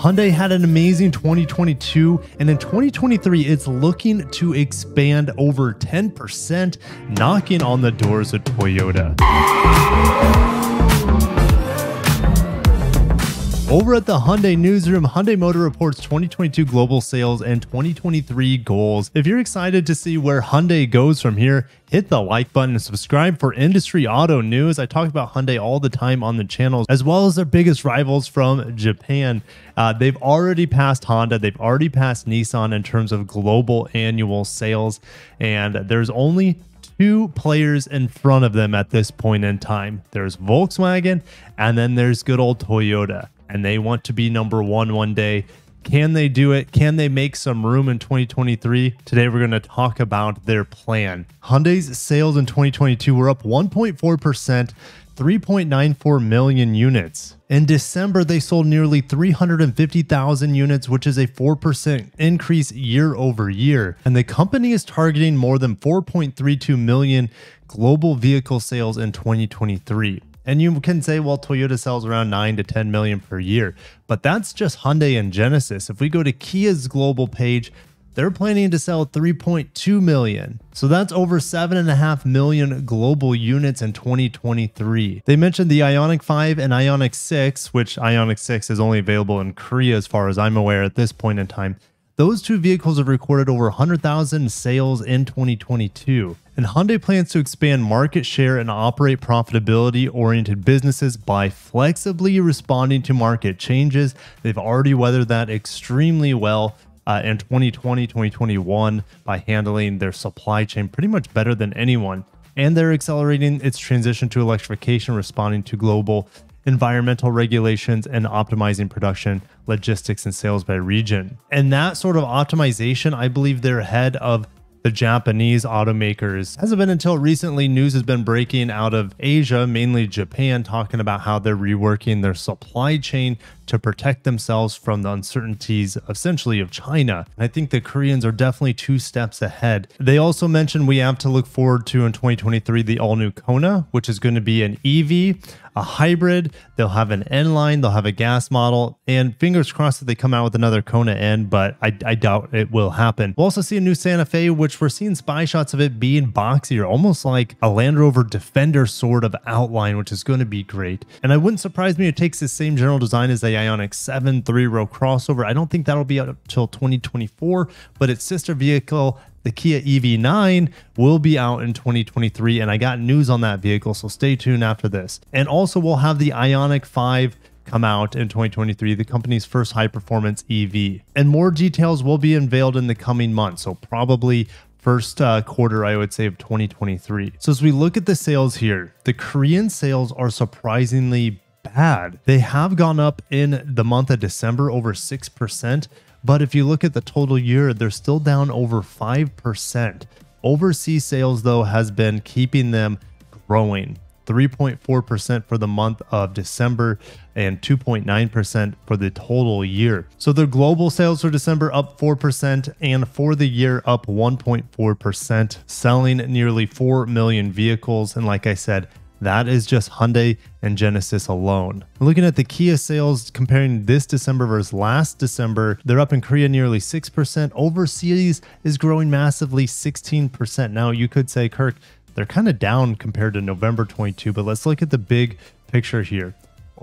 Hyundai had an amazing 2022, and in 2023, it's looking to expand over 10%, knocking on the doors of Toyota. Over at the Hyundai newsroom, Hyundai Motor reports 2022 global sales and 2023 goals. If you're excited to see where Hyundai goes from here, hit the like button and subscribe for industry auto news. I talk about Hyundai all the time on the channel, as well as their biggest rivals from Japan. Uh, they've already passed Honda, they've already passed Nissan in terms of global annual sales, and there's only two players in front of them at this point in time. There's Volkswagen, and then there's good old Toyota and they want to be number one one day. Can they do it? Can they make some room in 2023? Today, we're going to talk about their plan. Hyundai's sales in 2022 were up 1.4%, 3.94 million units. In December, they sold nearly 350,000 units, which is a 4% increase year over year. And the company is targeting more than 4.32 million global vehicle sales in 2023. And you can say, well, Toyota sells around 9 to 10 million per year, but that's just Hyundai and Genesis. If we go to Kia's global page, they're planning to sell 3.2 million. So that's over 7.5 million global units in 2023. They mentioned the Ioniq 5 and Ioniq 6, which Ioniq 6 is only available in Korea as far as I'm aware at this point in time. Those two vehicles have recorded over 100,000 sales in 2022. And Hyundai plans to expand market share and operate profitability oriented businesses by flexibly responding to market changes. They've already weathered that extremely well uh, in 2020, 2021 by handling their supply chain pretty much better than anyone. And they're accelerating its transition to electrification, responding to global environmental regulations, and optimizing production, logistics, and sales by region. And that sort of optimization, I believe they're ahead of the Japanese automakers. Hasn't been until recently news has been breaking out of Asia, mainly Japan, talking about how they're reworking their supply chain to protect themselves from the uncertainties essentially of China. And I think the Koreans are definitely two steps ahead. They also mentioned we have to look forward to in 2023 the all new Kona, which is going to be an EV, a hybrid. They'll have an N line, they'll have a gas model, and fingers crossed that they come out with another Kona N, but I, I doubt it will happen. We'll also see a new Santa Fe, which we're seeing spy shots of it being boxier, almost like a Land Rover Defender sort of outline, which is going to be great. And I wouldn't surprise me it takes the same general design as the Ioniq 7 three row crossover. I don't think that'll be out until 2024, but its sister vehicle, the Kia EV9 will be out in 2023 and I got news on that vehicle so stay tuned after this. And also we'll have the Ioniq 5 come out in 2023, the company's first high performance EV. And more details will be unveiled in the coming months, so probably first uh, quarter, I would say, of 2023. So as we look at the sales here, the Korean sales are surprisingly bad. They have gone up in the month of December over 6%, but if you look at the total year, they're still down over 5%. Overseas sales, though, has been keeping them growing. 3.4% for the month of December and 2.9% for the total year. So their global sales for December up 4% and for the year up 1.4%, selling nearly 4 million vehicles. And like I said, that is just Hyundai and Genesis alone. Looking at the Kia sales, comparing this December versus last December, they're up in Korea nearly 6%. Overseas is growing massively 16%. Now, you could say, Kirk, they're kind of down compared to November 22, but let's look at the big picture here.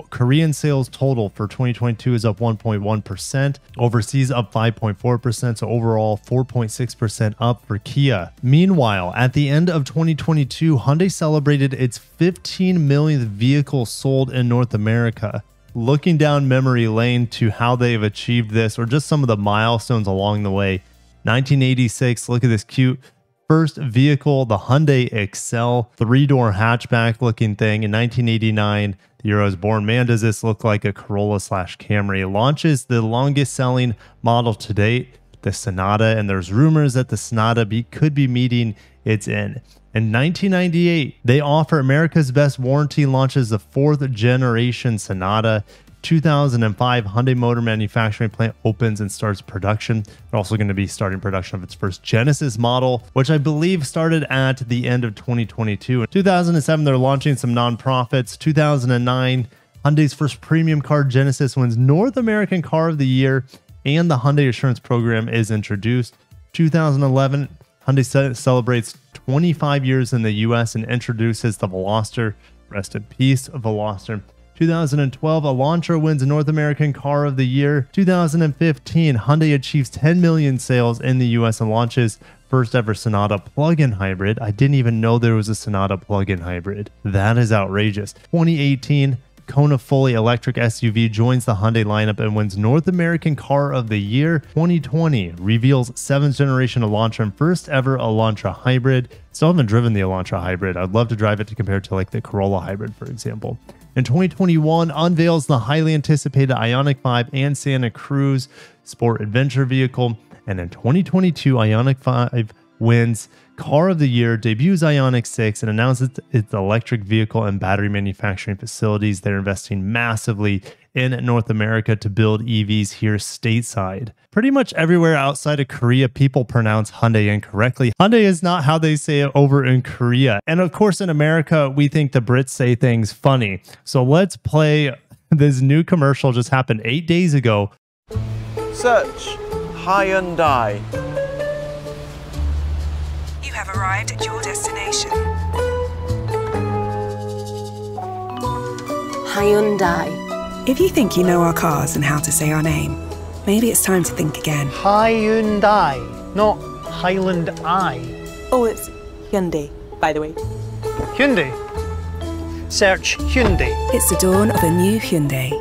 Korean sales total for 2022 is up 1.1%, overseas up 5.4%, so overall 4.6% up for Kia. Meanwhile, at the end of 2022, Hyundai celebrated its 15 millionth vehicle sold in North America. Looking down memory lane to how they've achieved this, or just some of the milestones along the way. 1986, look at this cute first vehicle, the Hyundai Excel three door hatchback looking thing in 1989. The Euro is born. Man, does this look like a Corolla slash Camry? launches the longest selling model to date, the Sonata, and there's rumors that the Sonata be, could be meeting its end. In 1998, they offer America's Best Warranty launches the fourth generation Sonata. 2005, Hyundai Motor Manufacturing Plant opens and starts production. They're also going to be starting production of its first Genesis model, which I believe started at the end of 2022. In 2007, they're launching some nonprofits. 2009, Hyundai's first premium car, Genesis, wins North American Car of the Year, and the Hyundai Assurance Program is introduced. 2011, Hyundai celebrates 25 years in the US and introduces the Veloster. Rest in peace, Veloster. 2012, Elantra wins North American Car of the Year. 2015, Hyundai achieves 10 million sales in the US and launches first ever Sonata plug-in hybrid. I didn't even know there was a Sonata plug-in hybrid. That is outrageous. 2018, Kona fully electric SUV joins the Hyundai lineup and wins North American Car of the Year 2020. Reveals 7th generation Elantra and first ever Elantra hybrid. Still haven't driven the Elantra hybrid. I'd love to drive it to compare to like the Corolla hybrid, for example. In 2021, unveils the highly anticipated Ioniq 5 and Santa Cruz sport adventure vehicle. And in 2022, Ioniq 5 wins Car of the Year, debuts Ioniq 6, and announces its electric vehicle and battery manufacturing facilities. They're investing massively in North America to build EVs here stateside. Pretty much everywhere outside of Korea, people pronounce Hyundai incorrectly. Hyundai is not how they say it over in Korea. And of course, in America, we think the Brits say things funny. So let's play this new commercial just happened eight days ago. Search Hyundai arrived at your destination. Hyundai. If you think you know our cars and how to say our name, maybe it's time to think again. Hyundai, not Highland Eye. Oh, it's Hyundai, by the way. Hyundai. Search Hyundai. It's the dawn of a new Hyundai.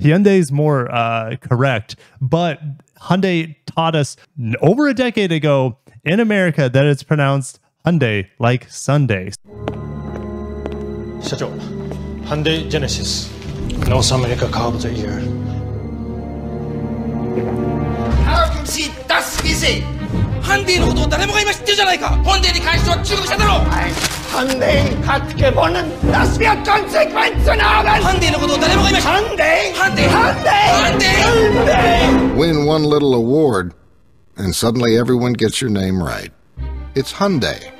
Hyundai is more uh, correct, but Hyundai taught us over a decade ago in America that it's pronounced Hyundai like Sunday. 社長、Hyundai Genesis, North America Car of the Year. Haben Sie das gesehen? ハンディのことを誰もが今知ってるじゃないかハンディに関しては中国車だろ Hyundai hat gewonnen. Das wird Konsequenzen haben. Hyundai のことを誰もが今 Hyundai. Hyundai. Hyundai. Hyundai. Win one little award, and suddenly everyone gets your name right. It's Hyundai,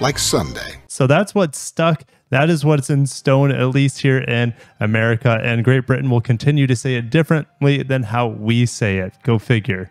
like Sunday. So that's what's stuck. That is what's in stone, at least here in America. And Great Britain will continue to say it differently than how we say it. Go figure.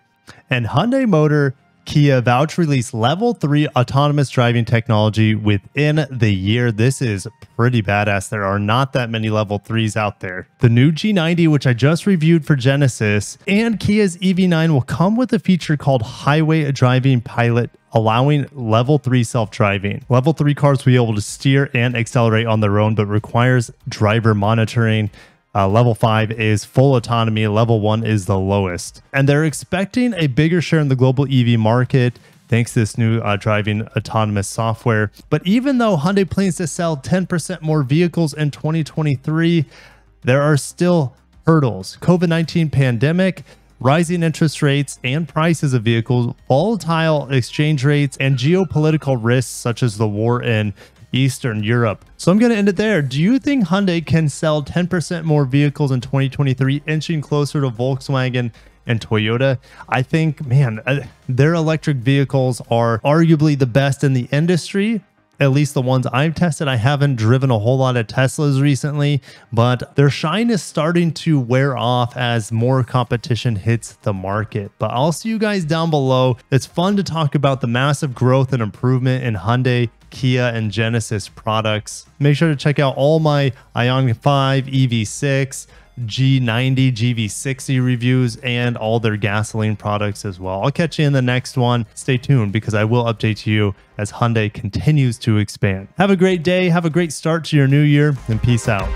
And Hyundai Motor Kia vouch release level 3 autonomous driving technology within the year. This is pretty badass. There are not that many level 3s out there. The new G90, which I just reviewed for Genesis, and Kia's EV9 will come with a feature called Highway Driving Pilot allowing level 3 self-driving. Level 3 cars will be able to steer and accelerate on their own, but requires driver monitoring. Uh, level five is full autonomy. Level one is the lowest. And they're expecting a bigger share in the global EV market thanks to this new uh, driving autonomous software. But even though Hyundai plans to sell 10% more vehicles in 2023, there are still hurdles. COVID 19 pandemic, rising interest rates and prices of vehicles, volatile exchange rates, and geopolitical risks such as the war in Eastern Europe. So I'm going to end it there. Do you think Hyundai can sell 10% more vehicles in 2023, inching closer to Volkswagen and Toyota? I think, man, uh, their electric vehicles are arguably the best in the industry at least the ones I've tested. I haven't driven a whole lot of Teslas recently, but their shine is starting to wear off as more competition hits the market. But I'll see you guys down below. It's fun to talk about the massive growth and improvement in Hyundai Kia and Genesis products. Make sure to check out all my Ioniq 5, EV6, G90, GV60 reviews, and all their gasoline products as well. I'll catch you in the next one. Stay tuned because I will update you as Hyundai continues to expand. Have a great day, have a great start to your new year, and peace out.